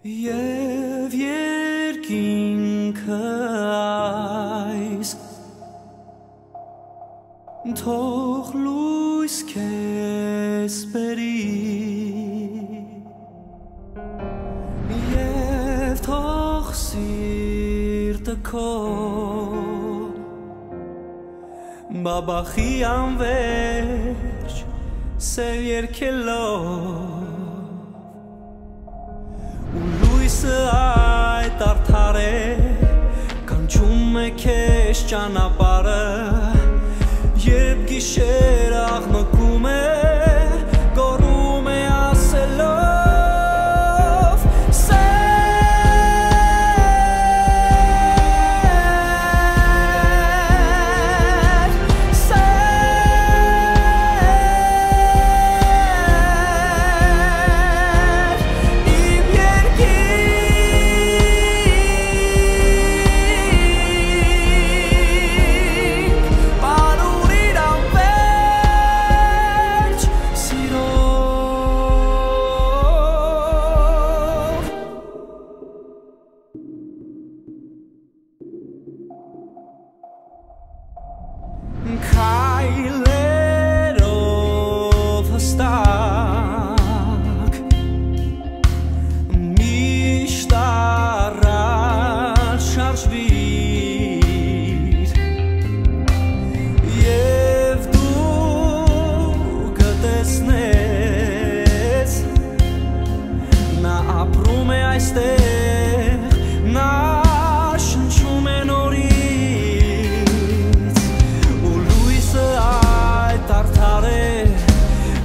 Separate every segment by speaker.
Speaker 1: Եվ երկինքը այս Թող լույս քեզ բերի Եվ թող սիրտը քո Բաբախի անվերջ սեր երկելով լույսը այդ արդար է կանչում է քեզ ճանապարհը երբ գիշեր աղմկում ապրում է այստեղ նա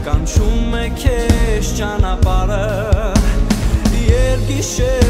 Speaker 1: կանչում է քեզ ճանապարհը երբ գիշեր